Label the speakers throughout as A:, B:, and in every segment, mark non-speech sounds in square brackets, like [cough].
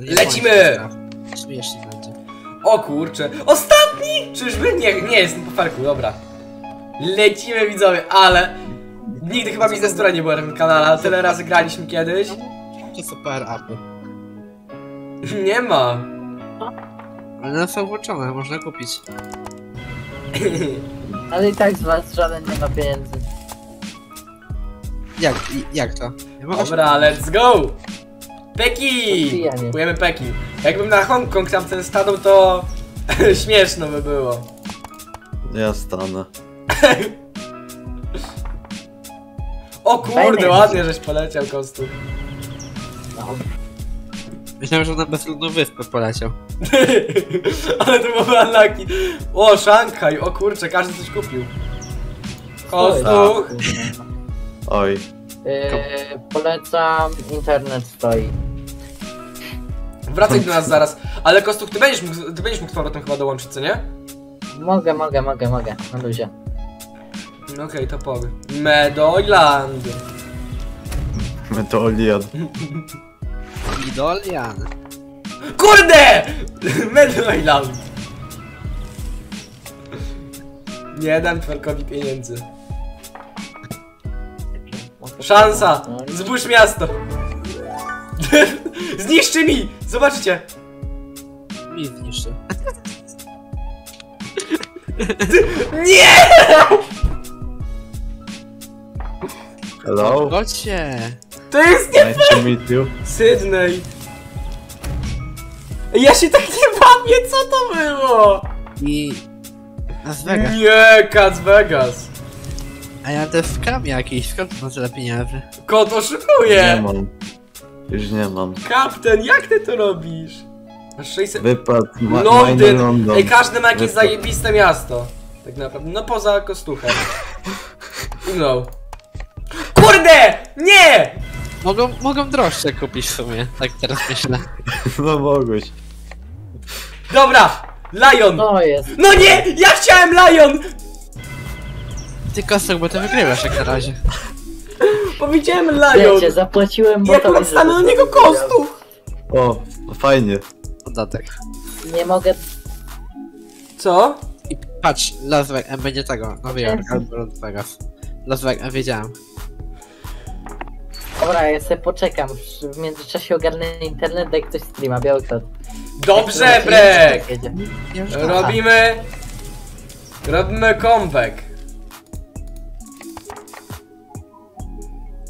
A: Lecimy!
B: Będzie.
A: O kurcze. Ostatni! Czyżby? Nie, nie jest po felku, dobra. Lecimy widzowie, ale... Nigdy chyba biznestura nie była na tym kanale, ale tyle razy graliśmy kiedyś.
B: To super upy.
A: Nie ma.
B: Ale one są włączone, można kupić. [laughs]
C: Ale i tak z was żaden nie ma pieniędzy.
B: Jak, i- jak to?
A: Dobra, let's go! Peki! Kupujemy Peki. Jakbym na Hongkong tam ten stanął, to [laughs] śmieszno by było.
D: Ja stanę.
A: O kurde,
C: Fajne.
A: ładnie żeś poleciał kostu.
C: No.
B: Myślałem, że na bezludną wyspę poleciał. [laughs]
A: Ale to było unlucky. O, Szanghaj, o kurczę, każdy coś kupił. Kostu!
D: Oj.
C: Yy, polecam, internet stoi.
A: Wracaj do nas zaraz. Ale Kostuch, ty będziesz mógł, ty będziesz mógł z powrotem chyba dołączyć, co nie?
C: Mogę, mogę, mogę, mogę, na luzie.
A: No Okej, to powiem. Medoyland.
D: Metolian.
B: Idolian.
A: Kurde! [laughs] Medoyland. Nie dam twerkowi pieniędzy. Szansa! Zbóż miasto! [laughs] Zniszczy mi! Zobaczcie!
B: Mi zniszczy.
A: Nie!
D: Hello.
B: Gocie!
A: To jest nie...
D: Nice to meet you.
A: Sydney! Ja się tak nie bawię, co to było?
B: I... Las Vegas.
A: Nie, Cats Vegas.
B: A ja te skam jakiś, skąd ma tyle pieniędzy?
A: Kot
D: Nie
A: oszukuje!
D: mam. Już nie mam.
A: Kapten, jak ty to robisz? Masz 600...
D: Wypad ma
A: Londyn!
D: London.
A: Ej, każdy ma jakieś
D: Wypad.
A: zajebiste miasto. Tak naprawdę. No poza Kostuchem. No. Kurde! Nie!
B: Mogą, mogą droższe kupić w sumie, tak teraz myślę. [laughs]
D: No mogłeś.
A: Dobra! Lion!
C: To jest.
A: No nie! Ja chciałem Lion!
B: Ty kostek, bo ty wygrywasz jak na razie.
A: Powiedziałem Lion!
C: Wiecie, zapłaciłem
A: Ja
C: botowi,
A: akurat stanę na
C: żeby
A: niego kostów!
D: O, no fajnie.
B: Podatek.
C: Nie mogę...
A: Co?
B: I patrz, Las Vegas, będzie tego, Nowy Jork albo Las Vegas. Las Vegas, wiedziałem.
C: Dobra, ja sobie poczekam. W międzyczasie ogarnę internet, daj ktoś streama, biały kod.
A: Dobrze, Brek! Robimy... Robimy comeback.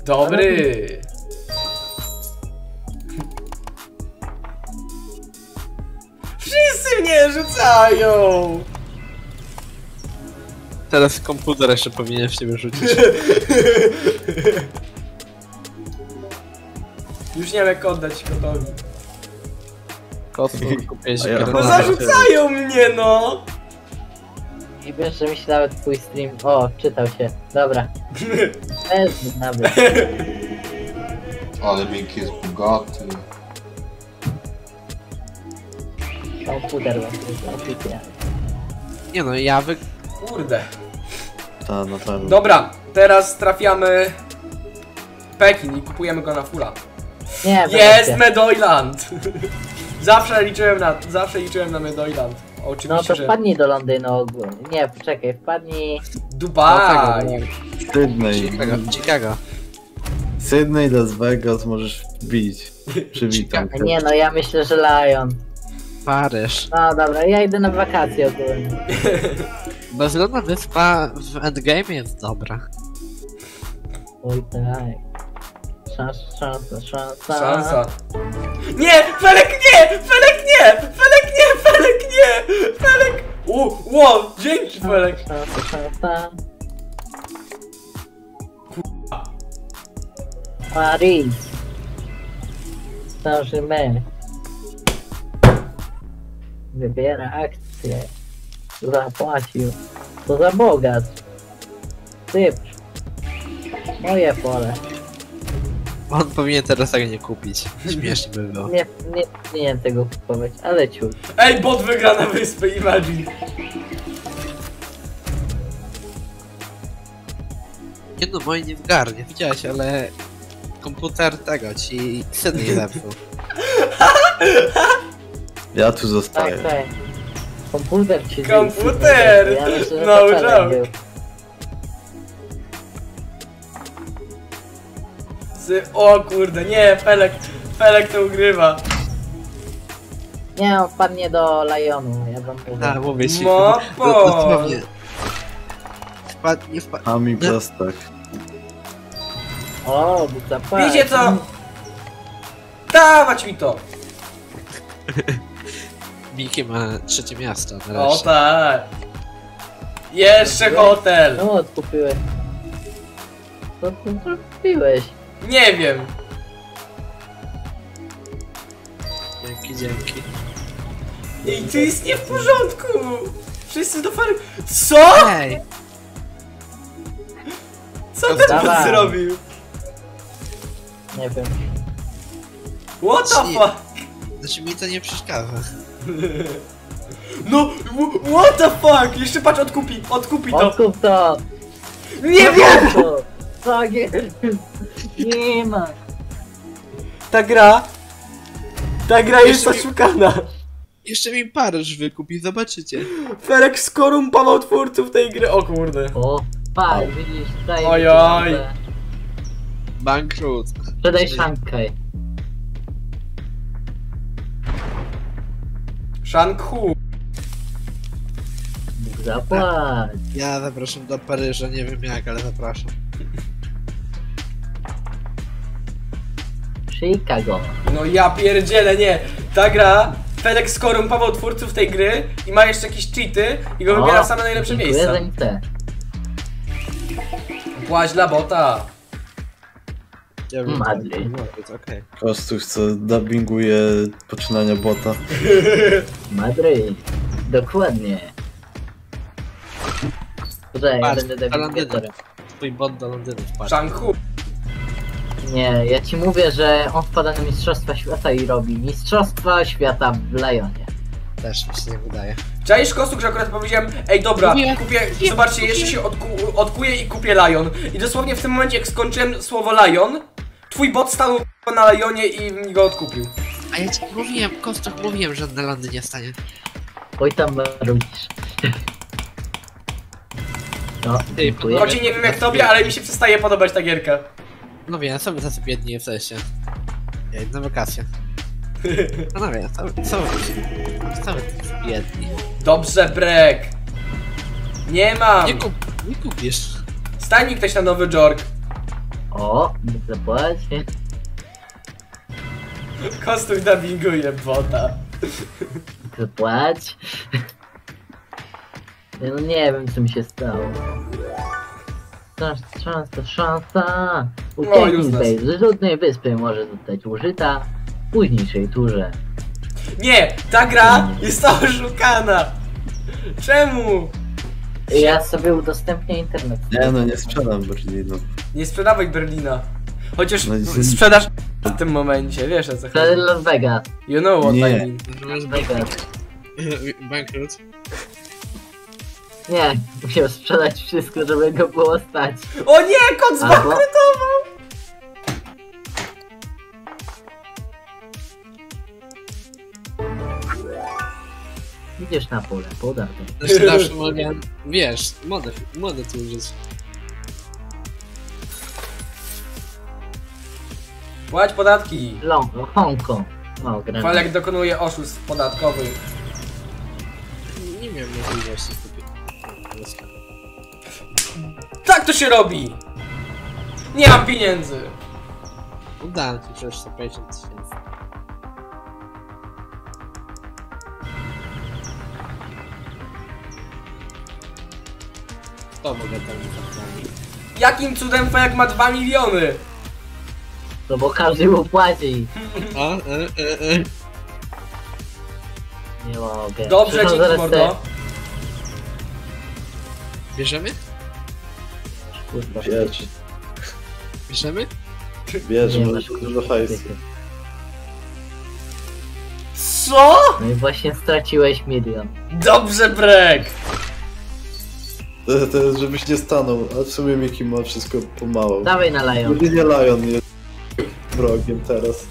A: Dobry. Wszyscy mnie rzucają!
B: Teraz komputer jeszcze powinien w ciebie rzucić. [laughs]
A: Już nie wiem jak oddać kotowi.
B: Kostek, kupię się
D: A ja-
A: No zarzucają mnie no!
C: I wiesz, że mi się nawet twój stream... O, czytał się. Dobra. [laughs] Bez nawet.
E: Ale Miki jest bogaty.
C: Komputer właśnie.
B: Nie no, ja wy...
A: Kurde.
D: Ta, na pewno.
A: Dobra, teraz trafiamy... Pekin i kupujemy go na fulla.
C: Nie,
A: Jest. Medoyland! [laughs] zawsze liczyłem na... Zawsze liczyłem na Medoyland.
C: No
A: Oczywiście,
C: to
A: że...
C: wpadnij do Londynu ogólnie. Nie, poczekaj, wpadnij...
A: Dubaj!
D: Sydney.
B: Chicago, Chicago.
D: Sydney, Las Vegas możesz wbić. Przywitam.
C: Nie no, ja myślę, że Lion.
B: Paryż.
C: No dobra, ja idę na wakacje ogólnie. [laughs]
B: Bezludna wyspa w endgame jest dobra.
C: Oj tak. Szans, szansa, szansa.
A: Szansa. Nie! Felek nie! Felek nie! Felek nie! Felek nie! Felek! U, ło! Dzięki Felek!
C: Szansa. Paris. Saint-Germain. Wybiera akcję. Zapłacił. To za bogat. Typ. Moje pole.
B: On powinien teraz tego nie kupić. Śmiesznie by było.
C: Nie, nie powinien tego kupować, ale ciut.
A: Ej, bot wygra na wyspę, imagine!
B: Nie no, moje nie zgarnie, widziałeś, ale komputer tego ci Sydney zepsuł.
D: Ja tu
C: Tak,
D: zostaję.
C: tak. Komputer ci
A: Komputer!
C: Ja myślę, że
A: No
C: to
A: joke.
C: był.
A: Z... O kurde, nie, Felek, Felek to ugrywa.
C: Nie, on wpadnie do Lionu, ja wam mówię.
B: A, mówię ci.
A: Mo-
B: no, dosłownie. Wpadł, nie wpadł.
D: A mi
B: No.
D: prostak.
C: O, zapłać.
A: Wiecie co? Dawać mi to! [laughs]
B: Miki ma trzecie miasto
A: O
B: nareszcie.
A: tak. Jeszcze hotel.
C: No, odkupiłeś. Co ty zrobiłeś?
A: Nie wiem.
B: Dzięki, dzięki.
A: I to jest nie w porządku. Wszyscy do fary. Co?
B: Ej!
A: Co ten
C: Dawaj.
A: pan zrobił?
C: Nie wiem.
A: What the fuck?
B: Znaczy mi to nie przeszkadza.
A: No, what the fuck? Jeszcze patrz, odkupi, odkupi to.
C: Odkup to!
A: Nie wiem!
C: To! Tak jest! Nie ma!
A: Ta gra. Ta gra jest
B: Jeszcze mi-
A: oszukana.
B: Jeszcze mi Paryż wykupi, zobaczycie.
A: Ferek skorumpował twórców tej gry. O kurde.
C: O, widzisz, tutaj
A: Oj,
C: pieniądze.
B: Bankrut.
C: Sprzedaj Shanghai.
A: Shang-Hu.
C: Bóg zapłać.
B: Ja zapraszam do Paryża, nie wiem jak, ale zapraszam.
C: Chicago.
A: No ja pierdzielę, nie. Ta gra, Felix skorumpował twórców tej gry i ma jeszcze jakieś cheaty i go wybiera w same najlepsze miejsca.
C: za te.
A: Płaź dla bota.
B: Ja wiem,
C: Madryt.
B: Madryt, okej.
D: Kostuch, co dubbinguje poczynania bota. [laughs]
C: Madryt. Dokładnie. Tutaj ja będę debiutatorem.
B: Twój bot do Londynu wpadł.
C: Nie, ja ci mówię, że on wpada na Mistrzostwa Świata i robi Mistrzostwa Świata w Lionie.
B: Też mi się nie wydaje.
A: Czaisz kostuk, że akurat powiedziałem, ej dobra,
B: Mówię.
A: kupię, zobaczcie, jeszcze się odku, odkuję i kupię Lion. I dosłownie w tym momencie, jak skończyłem słowo Lion, twój bot stanął na Lionie i mi go odkupił.
B: A ja ci mówiłem, Kostok, mówiłem, że na lądy nie stanie.
C: Oj tam marudzisz. No, dziękuję.
A: Choć nie wiem jak tobie, ale mi się przestaje podobać ta gierka.
B: No wiem, co wy tacy biedni jesteście. Ja idę na wakacje. No [laughs] no wiem, co, co, wy- co wy tacy biedni?
A: Dobrze, Brek. Nie mam.
B: Nie, kup, nie kupisz.
A: Stań mi ktoś na nowy Jork.
C: O, Bóg zapłać.
A: Kostuk dubbinguje bota.
C: Zapłać. No nie wiem co mi się stało. Szansa, szansa, szansa. Ucieknij z
A: nas.
C: tej zrzutnej wyspy może zostać użyta w późniejszej turze.
A: Nie, ta gra jest oszukana. Czemu?
C: Ja sobie udostępnię internet.
D: Nie no, nie sprzedam Berlinu.
A: Nie sprzedawaj Berlina. Chociaż
D: No
A: sprzedaż w tym momencie, wiesz o co
C: To
A: chodzi.
C: Las Vegas.
A: You know what
D: Nie.
A: I mean.
C: Las Vegas.
B: Bankrut.
C: Nie, musiał sprzedać wszystko, żeby go było stać.
A: O nie, kot
C: Albo-
A: zbankrutował!
C: Idziesz na pole, podatek.
B: Znaczy zawsze mogę, wiesz, modę, modę tu użyć.
A: Płać podatki.
C: Long, Hongkong. O, granat.
A: Falek dokonuje oszustw podatkowych.
B: Nie miałem możliwości kupić.
A: Tak to się robi! Nie mam pieniędzy!
B: Udałem ci przecież 150 tysięcy. To mogę tam.
A: Jakim cudem Falek ma 2 miliony?
C: No bo każdy mu płaci.
B: A, e, e, e.
C: Nie mogę.
A: Dobrze,
C: Przyszło
A: dzięki
C: zaraz
A: mordo.
B: Bierzemy?
C: Kurwa,
D: Wiesz,
B: Bierzemy?
D: masz dużo
C: kurwa,
D: hajsu.
A: Co?
C: No i właśnie straciłeś milion.
A: Dobrze, Brek!
D: To, to jest, żebyś nie stanął, a w sumie Miki ma wszystko pomału.
C: Dawaj na Lion.
D: Jedynie Lion jest wrogiem teraz.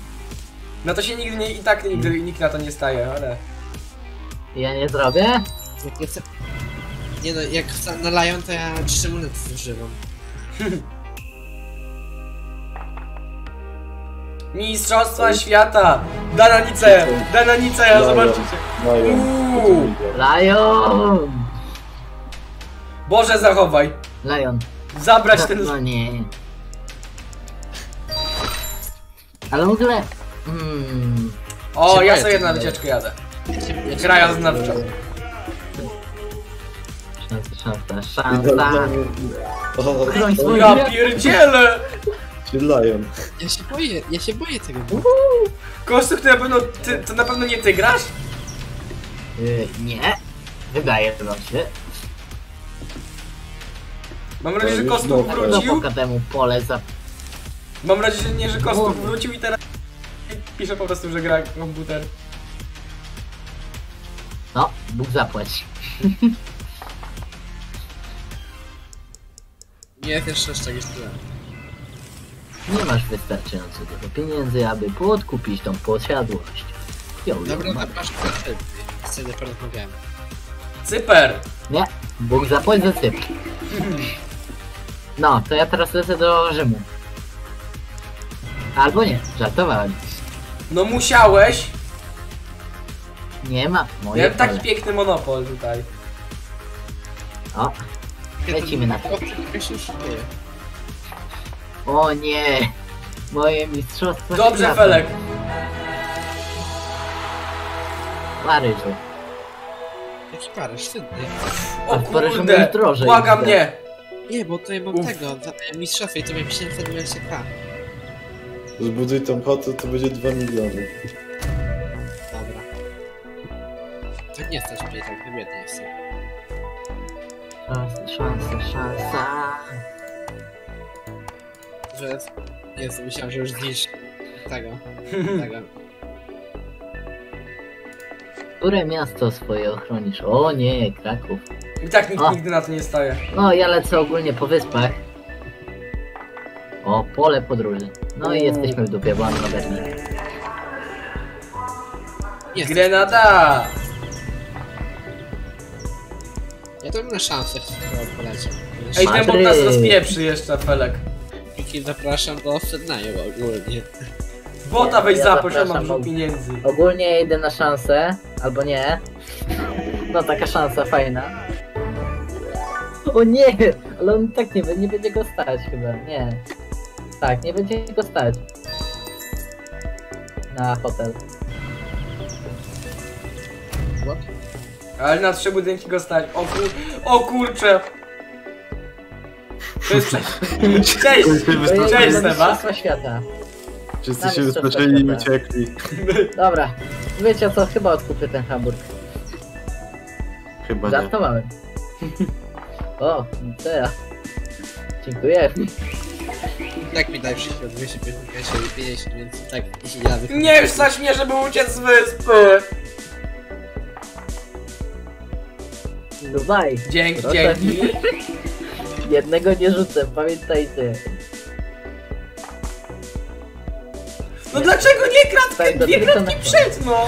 A: No to się nigdy nie, i tak nigdy nikt na to nie staje, ale...
C: Ja nie zrobię?
B: Jak nie chcę... Nie no, jak chcę na Lion, to ja trzy monety zużywam. [laughs]
A: Mistrzostwa świata! Dananice! Dananice,
D: Lion.
A: zobaczycie! Uuu.
C: Lion!
A: Boże, zachowaj!
C: Lion.
A: Zabrać
C: No,
A: ten...
C: no nie. Ale w ogóle... Mm,
A: O, ja sobie na wycieczkę jadę.
B: Ja się- ja
C: szansa, szansa, Broń swoją
A: Ja pierdzielę!
D: czy Lion.
B: Ja się boję, ja się boję tego.
A: Kostuk, to na pewno, ty, to na pewno nie ty grasz?
C: Y, nie. Wydaje wam się.
A: Mam nadzieję, że Kostuk
D: znowu.
C: Tak
A: wrócił.
C: poka temu pole za...
A: Mam nadzieję, że nie, że Kostuk
C: Mów.
A: wrócił i teraz pisze po prostu, że gra komputer.
C: No, Bóg zapłać. [laughs]
B: jest jeszcze tak jest tyle.
C: Nie masz wystarczająco dużo pieniędzy, aby podkupić tą posiadłość. Jo,
B: Dobra,
C: ma-
B: zapraszam do wtedy. Wtedy porozmawiamy.
A: Cyper!
C: Nie, Bóg zapłać za syp. No, to ja teraz lecę do Rzymu. Albo nie, żartowałem.
A: No musiałeś!
C: Nie ma, moje
A: Miałem taki
C: pole.
A: piękny monopol tutaj.
C: O, Lecimy na to.
B: O,
C: nie! Moje mistrzostwo
A: Dobrze. Felek.
C: Paryżu.
B: Jaki Paryż, Sydney.
A: O
C: A w Paryżu
A: kurde!
C: drożej,
A: Błagam
C: widzę.
A: mnie!
B: Nie, bo tutaj mam
A: Uf.
B: tego, za- mistrzostwo i to mnie 720k.
D: Zbuduj tą chatę, to będzie 2 miliony.
B: Dobra. To nie stać mnie tak, wybiednie jestem.
C: Szansa, szansa, szansa.
B: Że... Jezu, myślałem, że już znisz tego, [laughs] tego.
C: Które miasto swoje ochronisz? O nie, Kraków.
A: I tak nikt
C: O.
A: nigdy na to nie staje.
C: No, ja lecę ogólnie po wyspach. O, pole podróży. No i jesteśmy w dupie, bo mam na Berlin.
B: Nie stać.
A: Grenada!
B: Ja to na szansę polecieć.
A: Ej, ten bot nas rozpieprzy jeszcze, Felek.
B: Dzięki zapraszam do Sydneyu ogólnie.
A: Bota weź
C: Ja
A: zaproś, ja mam dużo pieniędzy.
C: Ogólnie idę na szansę, albo nie. No taka szansa fajna. O nie! Ale on tak nie, nie będzie go stać chyba, nie. Tak, nie będzie go stać. Na hotel.
B: What?
A: Ale na trzy budynki go stać. O kur... O kurcze! To. Cześć! [laughs] Cześć!
C: To
A: Cześć, Seba!
C: Świata.
D: Wszyscy
C: Tam
D: się
C: jest
D: wystraszyli i uciekli. [laughs]
C: Dobra, wiecie co, chyba odkupię ten Hamburg.
D: Chyba nie.
C: Żartowałem. [laughs] o, co ja? Dziękuję.
B: Tak mi daj wszystko 250 i 50, więc tak ja wychodzę.
A: Nie stać mnie, żeby uciec z wyspy!
C: Dubaj.
A: Dzięki,
C: Proszę.
A: dzięki. [laughs]
C: Jednego nie rzucę, pamiętajcie.
A: No dlaczego nie kratkę?
C: Tak,
A: Dwie
C: dopiero
A: kratki
C: na
A: przed, no!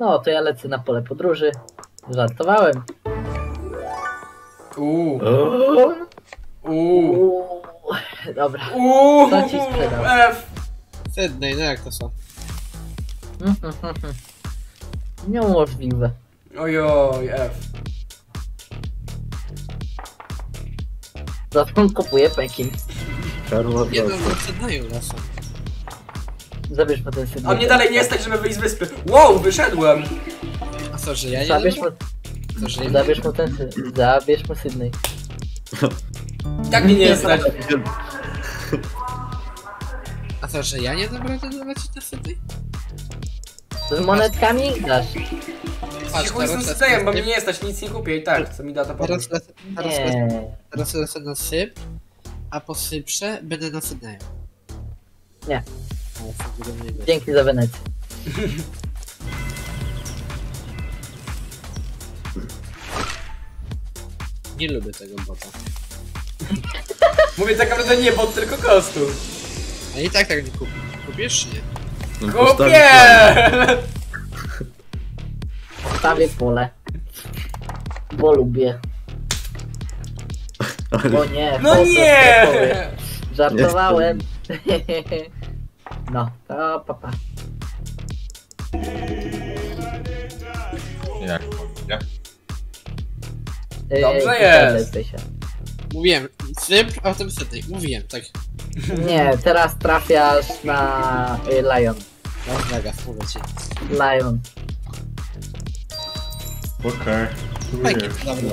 C: No, to ja lecę na pole podróży. Żartowałem.
A: Uuu,
C: Uuu.
A: uuu,
C: Dobra.
A: uuu,
C: Co ci sprzedał?
A: F.
B: Sydney, no jak to są?
C: Niemożliwe.
A: Ojoj, F.
C: Zatem kupuję Pekin.
D: Karma
B: Nie no,
D: wraca.
B: no Sydneyu lasem.
C: Zabierz ten sygnał.
A: A mnie dalej nie stać, żeby wyjść z wyspy. Wow, wyszedłem!
B: A co, że ja nie
C: Zabierz mu,
B: Co, że ja
C: zabierz mu ten sy- Zabierz mu Sydney.
A: Tak mnie nie stać.
B: A co, że ja nie dolecieć na Sydney?
C: Z monetkami dasz.
B: Patrz,
A: Chuj z tym
B: teraz
A: systemem, bo mnie nie stać, nic nie kupię i tak, co mi da to potem.
B: Teraz lecę, teraz lecę,
C: Nie.
B: teraz lecę na Syp, a po Syprze będę na.
C: Nie.
B: Ale będę.
C: Dzięki za Wenecję. [laughs]
B: Nie lubię tego bota.
A: Mówię tak naprawdę nie bot, tylko kostu.
B: A i tak tak nie kupię. Kupisz czy nie?
D: No, postawić
A: Kupię!
C: Stawię pole. Bo lubię.
D: plan.
C: O nie.
A: No nie!
C: Żartowałem. [laughs] No, to papa.
E: Jak? Jak?
A: Dobrze jest.
B: Mówiłem, tryb automatyczny, mówiłem, tak.
C: Nie, teraz trafiasz na y, Lion.
B: No mega, mówię ci.
C: Lion.
E: Okej.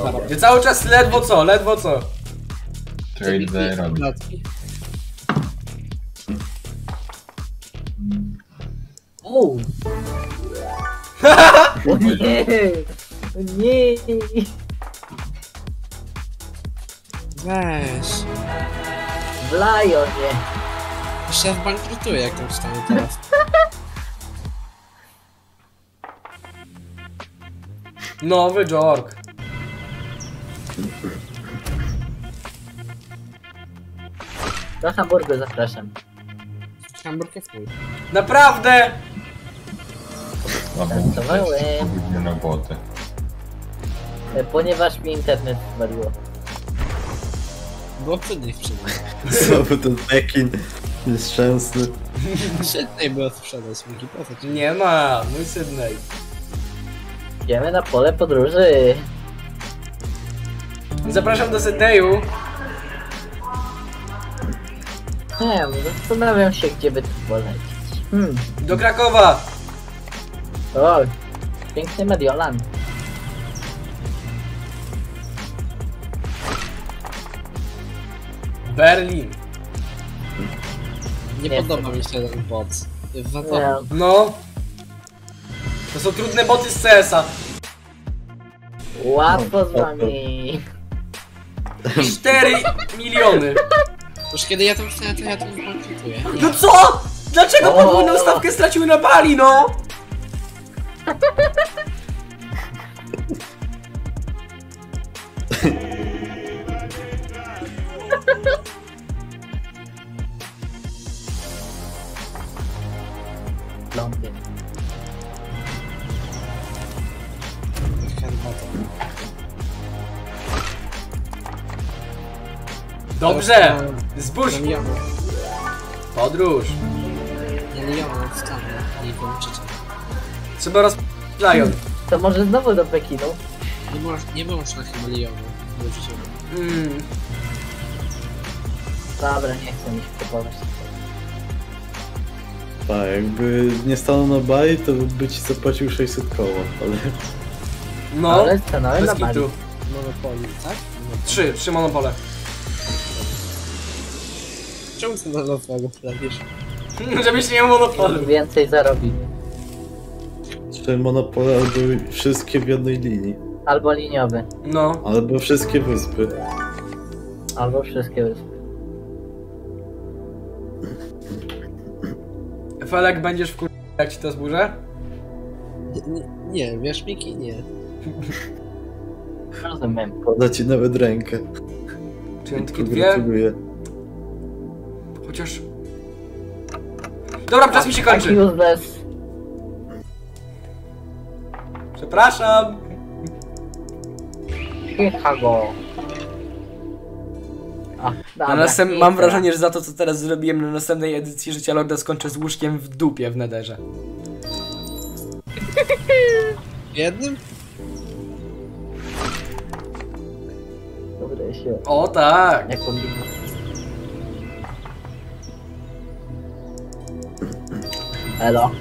B: Parę.
A: Ja cały czas ledwo co, ledwo co.
E: Trade robi.
C: Uuu. [laughs] o nie! O nie!
B: Weź.
C: W Lionie.
B: Jeszcze bankrutuję jak tam stanę teraz.
A: Nowy Jork.
C: Do Hamburgu zapraszam.
B: Hamburg jest mój.
A: Naprawdę!
C: Żartowałem.
E: Pójdę na boty.
C: E, Ponieważ mi internet zwaliło.
B: Było trudniej sprzedać. [laughs]
D: Znowu ten Pekin nieszczęsny.
B: Świetniej było sprzedać, Miki, po co ci?
A: Nie ma, mój Sydney.
C: Idziemy na pole podróży.
A: Zapraszam do Sydneyu.
C: Nie wiem, zastanawiam się, gdzie by tu polecieć. Hmm.
A: Do Krakowa.
C: O, piękny Mediolan.
A: Berlin.
B: Nie, podoba mi się ten bot. To.
C: Nie,
A: No. To są trudne boty z CS-a.
C: łatwo z wami.
A: 4 miliony.
B: Już kiedy ja tam wstanę, to ja tam zbankrutuję.
A: No co? Dlaczego
C: O!
A: podwójną stawkę straciły na Bali, no? Dobrze. Zbóż
B: Miliony.
A: podróż.
B: Miliony wstanę. Nie kończycie.
A: Trzeba roz... Lion.
C: To może znowu do Pekinu?
B: Nie, moż, nie można chyba. Wrócić.
A: Mm.
C: Dobra, nie chcę mi się kupować.
D: Tak, jakby nie stanął na bali, to by ci zapłacił 600 koła, ale...
A: No.
C: Ale stanąłem na Bali.
B: Monopoly, tak?
A: Trzy, trzy monopole.
B: Czemu ty na nowego trafisz?
A: Żebyś nie miał monopolu.
C: Więcej zarobimy.
D: Trzy monopole albo wszystkie w jednej linii.
C: Albo liniowy.
A: No.
D: Albo wszystkie wyspy.
C: Albo wszystkie wyspy.
A: Felek, będziesz w jak ci to zburzę?
B: Nie, nie, nie, wiesz Miki? Nie.
C: Rozumiem.
D: Poda ci nawet rękę.
A: Czy on takie dwie?
D: Gratuluję.
A: Chociaż... Dobra, czas mi się
C: Tak
A: kończy.
C: useless.
A: Przepraszam.
C: Chicago. A,
A: Na następ... Mam wrażenie, że za to, co teraz zrobiłem na następnej edycji Życia Lorda skończę z łóżkiem w dupie w nederze. [laughs]
B: Jednym?
C: Dobre się.
A: O tak.
C: Jak. Elo.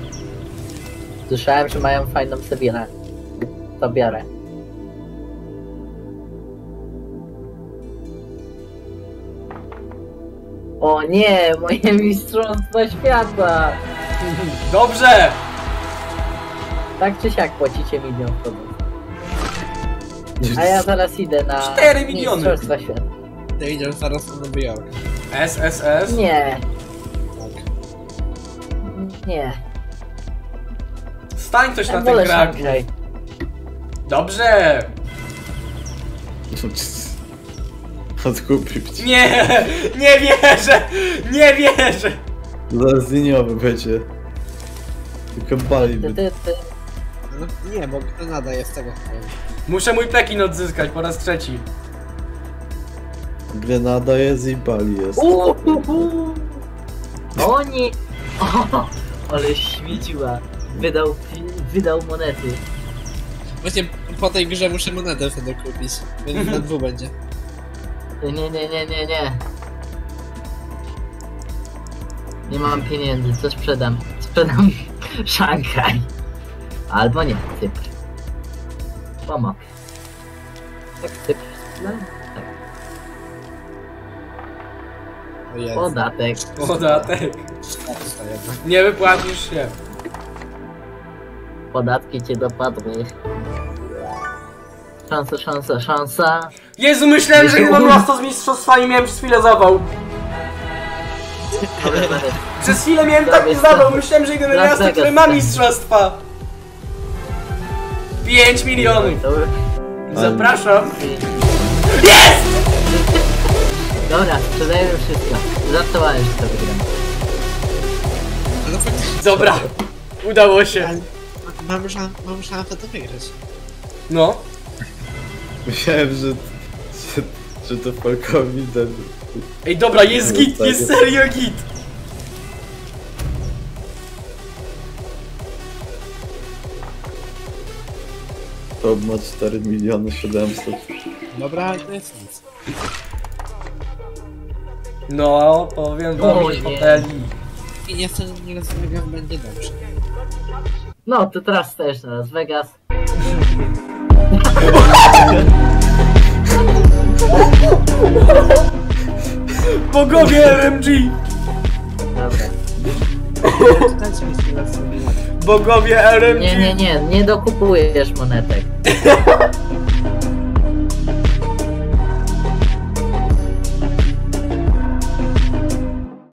C: Słyszałem, że mają fajną Sewilę. To biorę. O nie, moje [laughs] mistrzostwo świata!
A: Dobrze.
C: Tak czy siak płacicie milion wtedy. A ja zaraz idę na
A: Cztery miliony.
C: mistrzostwa świata.
B: Ty idziesz zaraz na Nowy Jork.
A: SSS.
C: Nie. Nie.
A: Stań
C: Ja
A: na ten
C: wolę
A: krak.
C: Szanghaj.
A: Dobrze.
D: Odkupił cię.
A: Nie, nie wierzę, nie wierzę.
D: Zaraz liniowy będzie. Tylko bali
C: Ty,
D: by.
C: ty, ty.
B: No, nie, bo granada jest tego.
A: Muszę mój pekin odzyskać po raz trzeci.
D: Grenada jest i bali jest.
C: Uhuhu. Oni! [laughs] Ale świeciła. Wydał, wydał monety.
B: Właśnie po tej grze muszę monetę wtedy kupić. Więc na dwóch będzie.
C: Nie, nie, nie, nie, nie. Nie mam pieniędzy, co sprzedam? Sprzedam [laughs] Szanghaj. Albo nie, Cypr. Pomogę. Tak, Cypr sprzedam?
B: Jezu.
C: Podatek.
A: Podatek. Nie wypłacisz się.
C: Podatki cię dopadły. Szansa, szansa, szansa.
A: Jezu, myślałem, że chyba miasto z mistrzostwami miałem przez chwilę zawał. Przez chwilę miałem taki zawał, myślałem, że idę na miasto, które ma mistrzostwa. 5 milionów. Zapraszam.
C: Dobra, sprzedajemy wszystko. Żartowałem, że to wygram.
B: No faktycznie.
A: Dobra. Udało się.
B: Mam, szan mam szansę to wygrać.
A: No.
D: Myślałem, że, że, że to Falkowi ten...
A: Ej, dobra, jest git, jest serio git.
D: To ma 4 miliony 700.
B: Dobra, to jest nic.
A: No, powiem wam, że
C: nie.
A: hoteli.
B: I nie chcę nie rozmawiam, będzie dobrze.
C: No, to teraz też na Las Vegas.
A: Bogowie RMG!
C: Dobra.
B: Dajcie mi chwilę sobie.
A: Bogowie RMG!
C: Nie, nie, nie, nie dokupujesz monetek. [laughs]